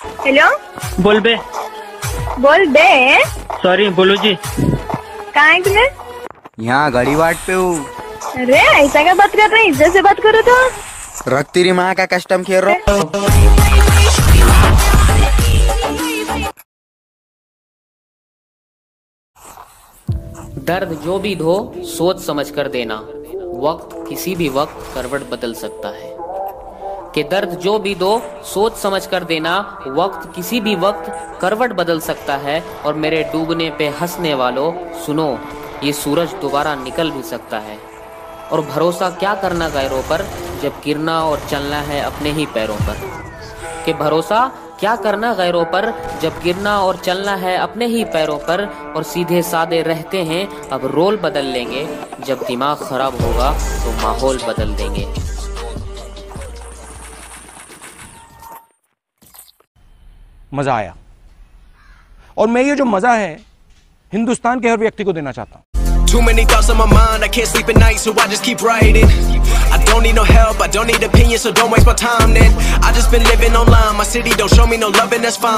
Hello बोल बे। बोल बे। Sorry बोलो जी। कहाँ है तुम्हें यहाँ घड़ी वाट पे हूँ। अरे ऐसा क्या बात कर रहे हैं? इज़्ज़त से बात करो तो। रख तेरी माँ का कस्टम खेल रहा दर्द जो भी धो सोच समझ कर देना। वक्त किसी भी वक्त करवट बदल सकता है। कि दर्द जो भी दो, सोच समझ कर देना, वक्त, किसी भी वक्त, करवट बदल सकता है और मेरे डूबने पे हंसने वालों, सुनो, ये सूरज दोबारा निकल भी सकता है। और भरोसा क्या करना गैरों पर, जब गिरना और चलना है अपने ही पैरों पर? कि भरोसा क्या करना गैरों पर, जब गिरना और चलना है अपने ही पैरों पर और सीधे सादे रहते हैं, अब रोल बदल लेंगे। जब दिमाग खराब होगा तो माहौल बदल देंगे। मज़ा आया और मैं ये जो मज़ा है हिंदुस्तान के हर व्यक्ति को देना चाहता हूँ Too many thoughts on my mind, I can't sleep at night, so I just keep writing. I don't need no help, I don't need opinions, so don't waste my time then. I just been living online, my city don't show me no love, and that's fine.